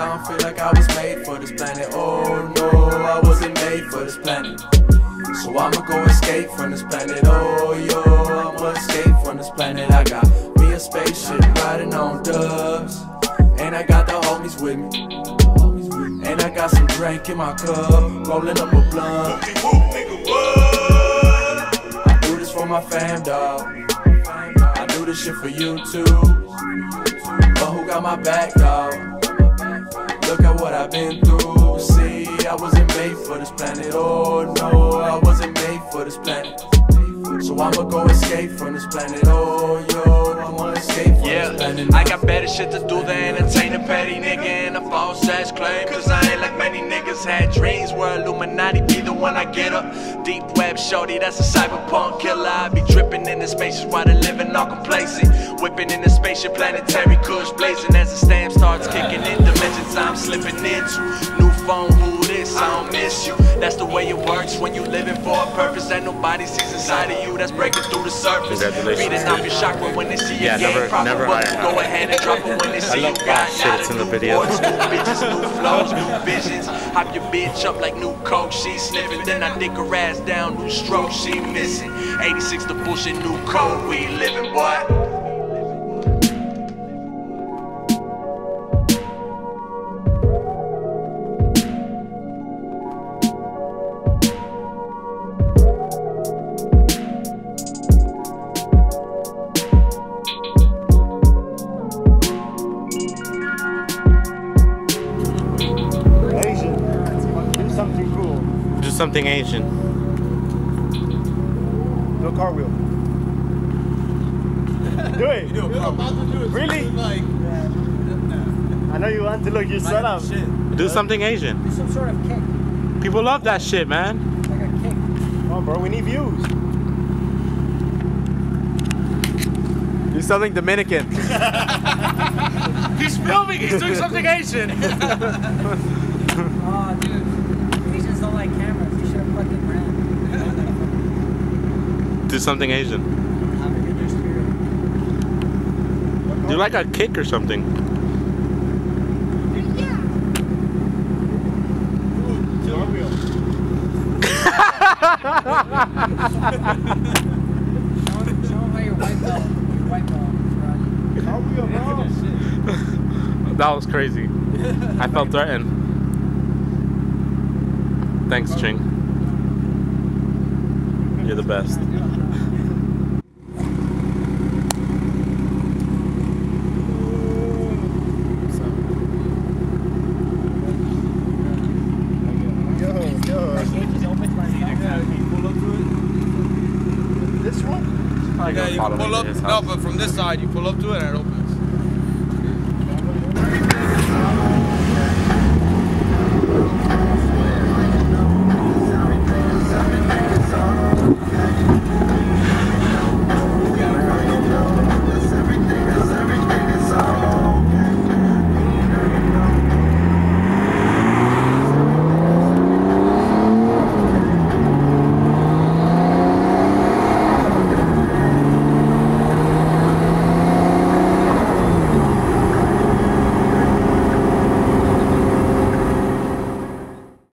I don't feel like I was made for this planet. Oh no, I wasn't made for this planet. So I'ma go escape from this planet. Oh yo, I'ma escape from this planet. I got me a spaceship riding on doves. And I got the homies with me. And I got some drink in my cup, rolling up a blunt. I do this for my fam, dog. I do this shit for you too. But who got my back, dog? Look at what I've been through. See, I wasn't made for this planet. Oh no, I wasn't made for this planet. So I'ma go escape from this planet. Oh yo, I wanna escape from Yeah, this planet. I got better shit to do than entertain a petty nigga and a false ass claim. Cause I ain't like many niggas had dreams where Illuminati be the one I get up. Deep web shorty, that's a cyberpunk killer. I be dripping in the spaces while they living all complacent. Whipping in the spaceship, planetary kush blazing as the stamp starts kicking in dimensions I'm slipping into. New phone, who this? I don't miss you. That's the way it works when you living for a purpose that nobody sees inside of you. That's breaking through the surface. Beating off your chakra when they see you Yeah, never- never I- Go ahead and drop it when they see you love- got shit, it's in the video. boards, new bitches, new flows, new visions. Hop your bitch up like new coke, she sniffing. Then I dick her ass down, new stroke, she missing. 86 the bullshit, new code, we living, boy. Something Asian. Do a cartwheel. do it. Really? I know you want to look your set up. Do something Asian. Do some sort of kick, People love that shit, man. like a kick. Come on, bro. We need views. Do something Dominican. He's filming. He's doing something Asian. Oh, dude. Asians don't like cameras. You should have plugged in brand. Do something Asian. Do like a kick or something. That was crazy. I felt threatened. Thanks, Ching. You're the best. Yo, yo. That gate is open by itself. This one? Yeah, you pull up. No, but from this side, you pull up to it and it opens.